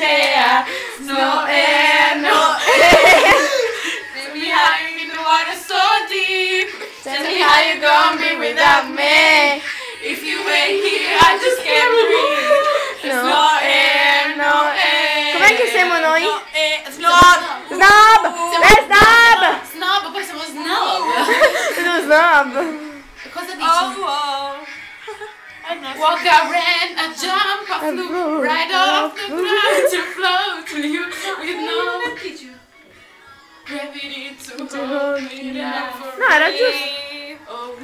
there. No air, no air. Tell me how you in the water so deep. Tell me how you gonna be without me. If you ain't here, I just can't breathe. There's No. no air, no air. Com'è che siamo noi? No air. Snob. Snob! Eh, snob! Snob, poi siamo snob. Sono snob! Cosa dici? Oh, oh. Walk, I ran, I jump, I right off the ground to float to you with no gravity to hold me down for No, me. giusto. Oh,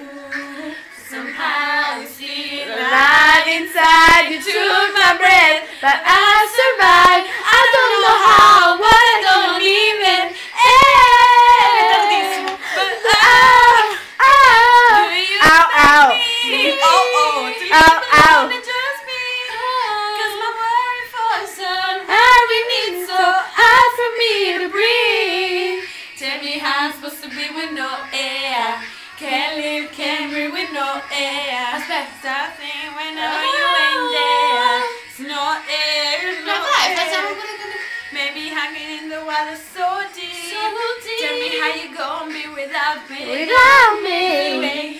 somehow you see the Light inside you took my breath, but I survived. I don't know how, but I oh, oh, don't even. Ow, ow, ow, ow. Aspetta, something whenever you ain't there. It's no air, no dai, air. facciamo quelle Maybe hanging in the water so deep. So deep. Tell me how you gonna be without me. Without You me. ain't